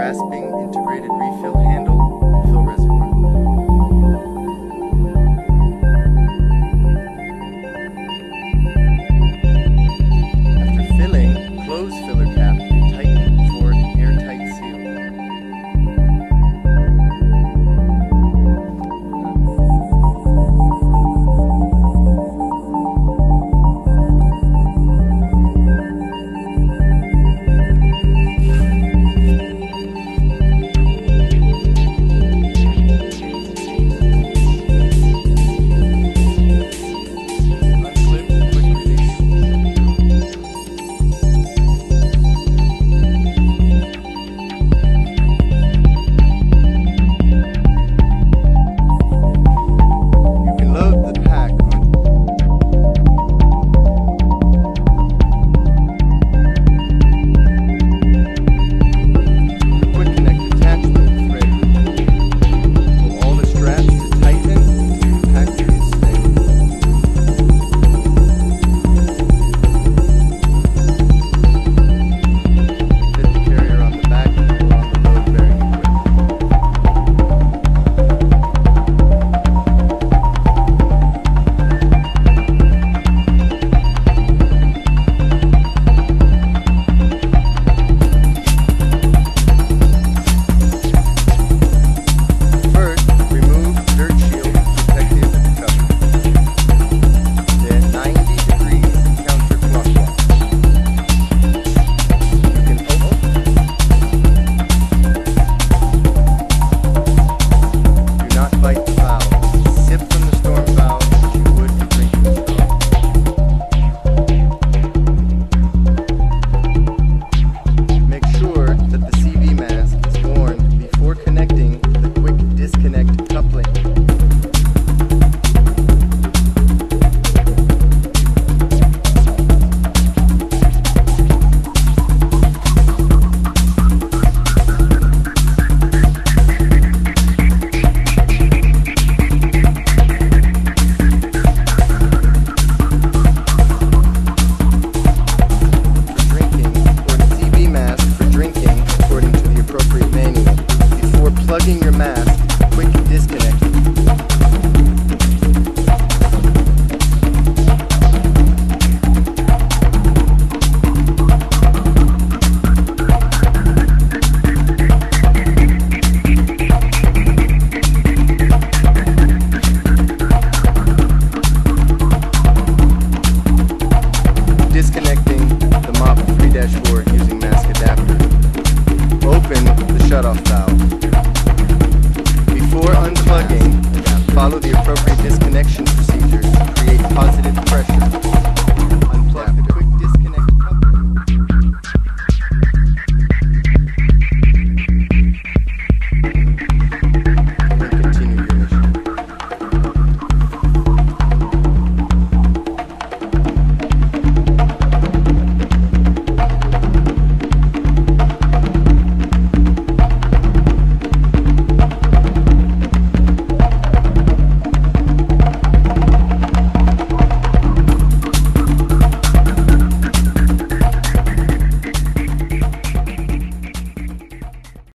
grasping integrated refill handle, refill reservoir. Losing your mask, quick disconnect. Disconnecting the MOPP 3-4 using mask adapter. Open the shutoff valve. follow the appropriate disconnection procedures to create positive